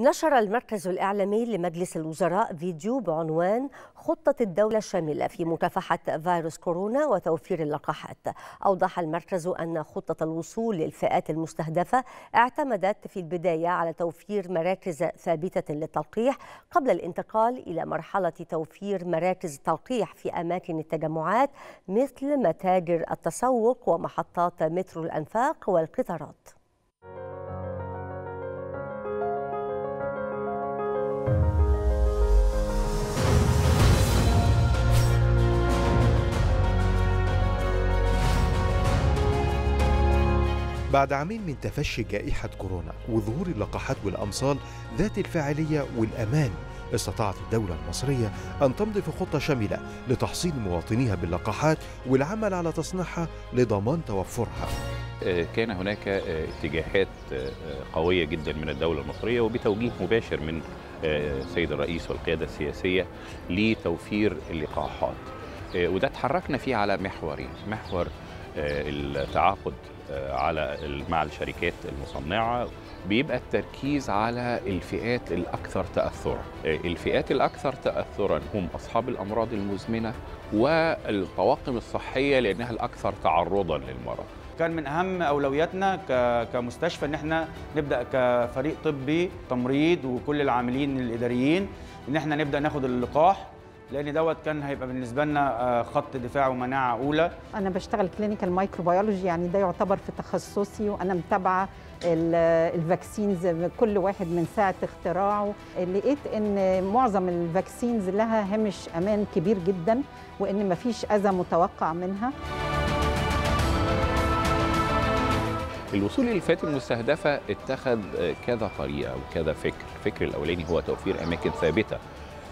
نشر المركز الإعلامي لمجلس الوزراء فيديو بعنوان خطة الدولة الشاملة في مكافحة فيروس كورونا وتوفير اللقاحات. أوضح المركز أن خطة الوصول للفئات المستهدفة اعتمدت في البداية على توفير مراكز ثابتة للتلقيح قبل الانتقال إلى مرحلة توفير مراكز تلقيح في أماكن التجمعات مثل متاجر التسوق ومحطات مترو الأنفاق والقطارات. بعد عامين من تفشي جائحة كورونا وظهور اللقاحات والأمصال ذات الفاعلية والأمان استطاعت الدولة المصرية أن تمضي في خطة شاملة لتحصين مواطنيها باللقاحات والعمل على تصنيعها لضمان توفرها. كان هناك اتجاهات قوية جدا من الدولة المصرية وبتوجيه مباشر من السيد الرئيس والقيادة السياسية لتوفير اللقاحات. وده تحركنا فيه على محورين محور التعاقد على مع الشركات المصنعة. بيبقى التركيز على الفئات الأكثر تاثرا. الفئات الأكثر تاثرا هم أصحاب الأمراض المزمنة والطواقم الصحية لأنها الأكثر تعرضا للمرض. كان من أهم أولوياتنا كمستشفى إن إحنا نبدأ كفريق طبي تمريض وكل العاملين الإداريين إن إحنا نبدأ ناخد اللقاح لأن دوت كان هيبقى بالنسبة لنا خط دفاع ومناعة أولى. أنا بشتغل clinical microbiology يعني ده يعتبر في تخصصي وأنا متابعة ال vaccines كل واحد من ساعة اختراعه. لقيت إن معظم ال vaccines لها هامش أمان كبير جدا وإن مفيش أذى متوقع منها. الوصول للفئات المستهدفة اتخذ كذا طريقة وكذا فكر. الفكر الأولاني هو توفير أماكن ثابتة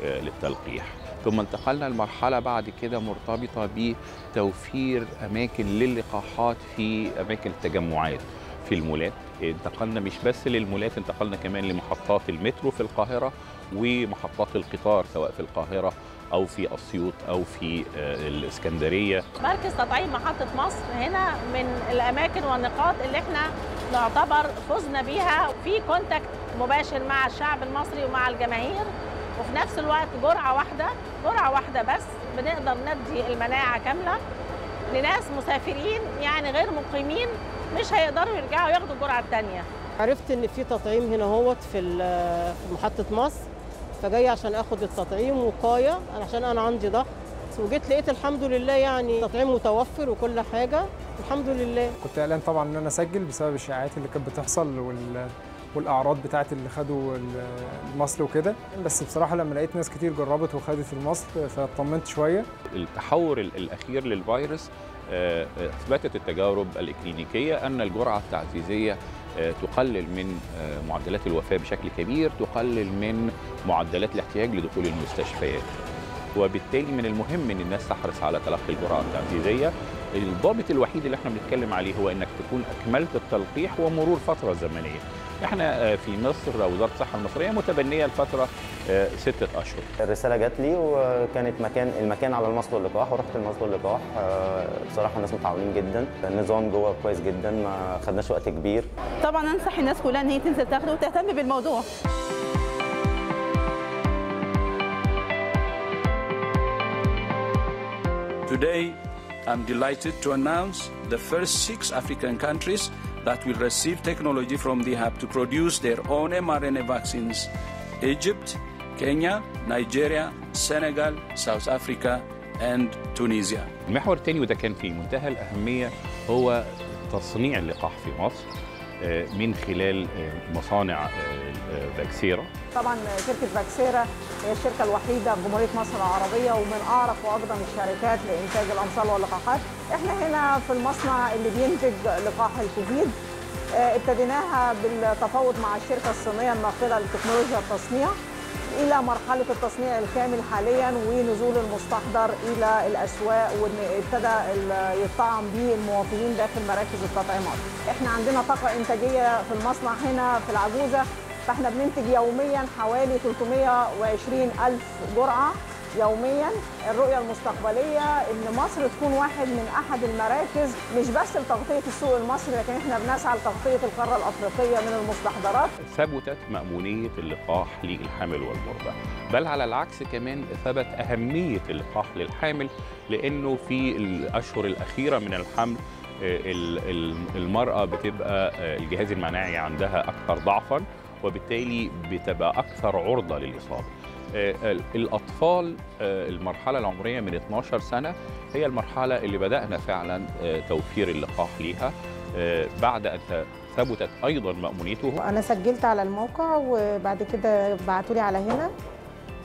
للتلقيح. ثم انتقلنا لمرحلة بعد كده مرتبطة بتوفير أماكن للقاحات في أماكن التجمعات. في المولات انتقلنا مش بس للمولات انتقلنا كمان لمحطات المترو في القاهرة ومحطات القطار سواء في القاهرة أو في أسيوط أو في الإسكندرية. مركز تطعيم محطة مصر هنا من الأماكن والنقاط اللي إحنا نعتبر فزنا بيها في كونتاكت مباشر مع الشعب المصري ومع الجماهير. وفي نفس الوقت جرعة واحدة جرعة واحدة بس بنقدر ندي المناعة كاملة لناس مسافرين يعني غير مقيمين مش هيقدروا يرجعوا ياخدوا الجرعة الثانية عرفت إن في تطعيم هنا هوت في محطة مصر فجاي عشان آخد التطعيم وقاية عشان أنا عندي ضغط. وجيت لقيت الحمد لله يعني تطعيم متوفر وكل حاجة الحمد لله. كنت قلقان طبعا إن أنا أسجل بسبب الشائعات اللي كانت بتحصل وال والأعراض بتاعت اللي خدوا المصل وكده. بس بصراحة لما لقيت ناس كتير جربت وخدت المصل فاطمنت شوية. التحور الأخير للفيروس أثبتت التجارب الاكلينيكيه أن الجرعة التعزيزية تقلل من معدلات الوفاة بشكل كبير تقلل من معدلات الاحتياج لدخول المستشفيات. وبالتالي من المهم إن الناس تحرص على تلقي الجرعة التعزيزية. الضابط الوحيد اللي إحنا بنتكلم عليه هو إنك تكون أكملت التلقيح ومرور فترة زمنية. إحنا في مصر وزارة الصحة المصرية متبنية الفترة ستة أشهر. الرسالة جات لي وكانت مكان المكان على المصل واللقاح ورحت المصل واللقاح بصراحة الناس متعاونين جدا. النظام جوه كويس جدا ما خدناش وقت كبير. طبعا أنصح الناس كلها إن هي تنزل تاخده وتهتم بالموضوع. Today, I'm delighted to announce the first six African countries that will receive technology from the hub to produce their own mRNA vaccines Egypt, Kenya, Nigeria, Senegal, South Africa, and Tunisia. المحور الثاني وده كان في منتهى الأهمية هو تصنيع اللقاح في مصر من خلال مصانع فاكسيرا. طبعا شركة فاكسيرا هي الشركة الوحيدة في جمهورية مصر العربية ومن أعرف وأقدم الشركات لإنتاج الأمصال واللقاحات. إحنا هنا في المصنع اللي بينتج لقاح الكوفيد ابتديناها بالتفاوض مع الشركة الصينية الناقلة لتكنولوجيا التصنيع. إلى مرحلة التصنيع الكامل حاليا ونزول المستحضر إلى الأسواق وابتدى يطعم به المواطنين داخل مراكز التطعيمات. إحنا عندنا طاقة إنتاجية في المصنع هنا في العجوزة فإحنا بننتج يوميا حوالي 320 ألف جرعة يوميا الرؤية المستقبلية إن مصر تكون واحد من أحد المراكز مش بس لتغطية السوق المصري لكن إحنا بنسعى لتغطية القارة الأفريقية من المستحضرات. ثبتت مأمونية اللقاح للحامل والمرضع بل على العكس كمان ثبت أهمية اللقاح للحامل لأنه في الأشهر الأخيرة من الحمل المرأة بتبقى الجهاز المناعي عندها أكثر ضعفا وبالتالي بتبقى أكثر عرضة للإصابة. الأطفال المرحلة العمرية من 12 سنة هي المرحلة اللي بدأنا فعلا توفير اللقاح ليها بعد أن ثبتت أيضا مأمونيته. أنا سجلت على الموقع وبعد كده بعتوا لي على هنا.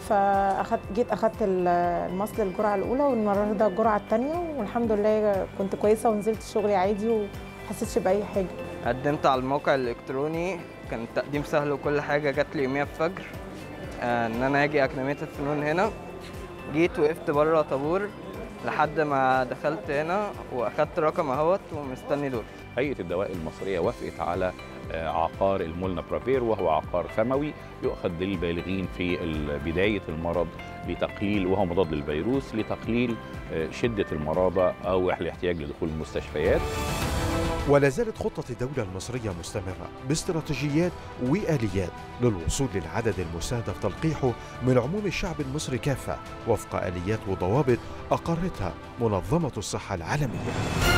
فاخدت جيت اخدت المصل الجرعة الأولى والنهاردة الجرعة الثانية والحمد لله كنت كويسة ونزلت شغلي عادي وحسيتش بأي حاجة. قدمت على الموقع الإلكتروني كان التقديم سهل وكل حاجة جات لي يوميها الفجر. إن أنا آجي اكاديميه الفنون هنا. جيت وقفت بره طابور لحد ما دخلت هنا وأخدت رقم أهوت ومستني دور هيئة الدواء المصرية وافقت على عقار المولنا برافير وهو عقار فموي يؤخذ للبالغين في بداية المرض لتقليل وهو مضاد للفيروس لتقليل شدة المرضى أو الاحتياج لدخول المستشفيات. ولا زالت خطة الدولة المصرية مستمرة باستراتيجيات وآليات للوصول للعدد المستهدف تلقيحه من عموم الشعب المصري كافة وفق آليات وضوابط أقرتها منظمة الصحة العالمية.